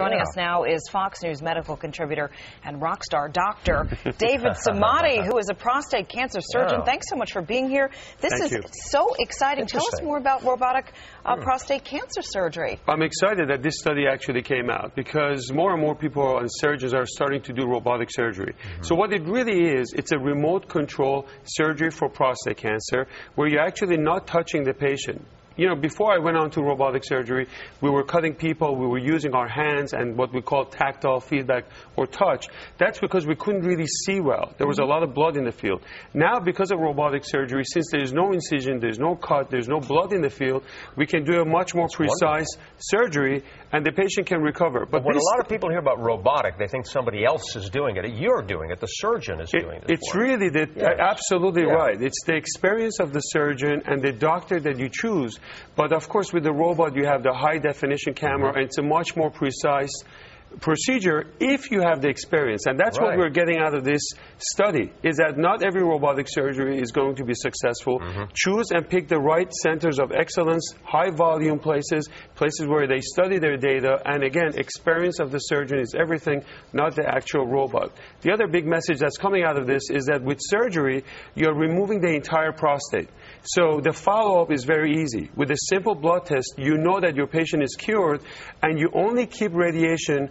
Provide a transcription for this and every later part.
Joining Yeah. us now is Fox News medical contributor and rock star doctor David Samadi, who is a prostate cancer surgeon. Yeah. Thanks so much for being here. This Thank is you. so exciting. Tell us more about robotic uh, prostate cancer surgery. I'm excited that this study actually came out because more and more people and surgeons are starting to do robotic surgery. So what it really is, it's a remote control surgery for prostate cancer where you're actually not touching the patient. You know, before I went on to robotic surgery, we were cutting people, we were using our hands and what we call tactile feedback or touch. That's because we couldn't really see well. There was a mm-hmm. lot of blood in the field. Now, because of robotic surgery, since there's no incision, there's no cut, there's no blood in the field, we can do a much more precise surgery and the patient can recover. But When a lot of people hear about robotic, they think somebody else is doing it. You're doing it. The surgeon is It- doing it. it's really the, Yes. absolutely Yeah. right. It's the experience of the surgeon and the doctor that you choose. But of course, with the robot, you have the high definition camera, and it's a much more precise procedure if you have the experience. And that's what we're getting out of this study, is that not every robotic surgery is going to be successful. Mm-hmm. Choose and pick the right centers of excellence, high volume places, places where they study their data, and again, experience of the surgeon is everything, not the actual robot. The other big message that's coming out of this is that with surgery, you're removing the entire prostate. So the follow-up is very easy. With a simple blood test, you know that your patient is cured, and you only keep radiation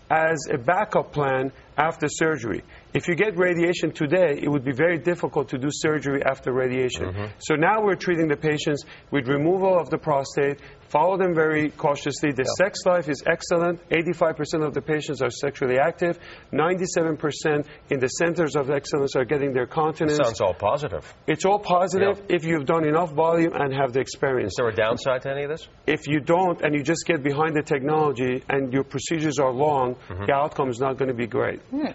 as a backup plan after surgery. If you get radiation today, it would be very difficult to do surgery after radiation. Mm-hmm. So now we're treating the patients with removal of the prostate, follow them very cautiously. The sex life is excellent. 85% of the patients are sexually active. 97% in the centers of excellence are getting their continence. Sounds all positive. It's all positive Yeah. if you've done enough volume and have the experience. Is there a downside to any of this? If you don't and you just get behind the technology and your procedures are long, Mm-hmm. the outcome is not going to be great. Hmm.